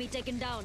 enemy taken down.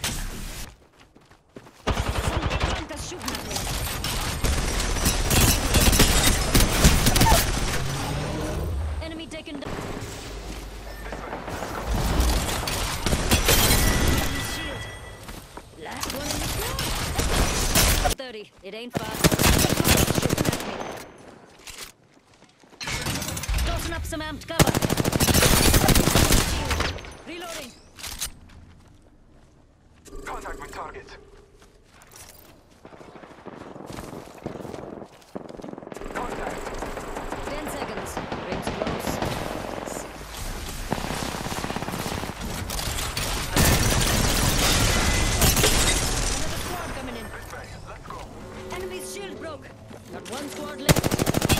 30. It ain't fast. Tossing up some amped cover. Reloading. Contact my target. broke. Got one squad left.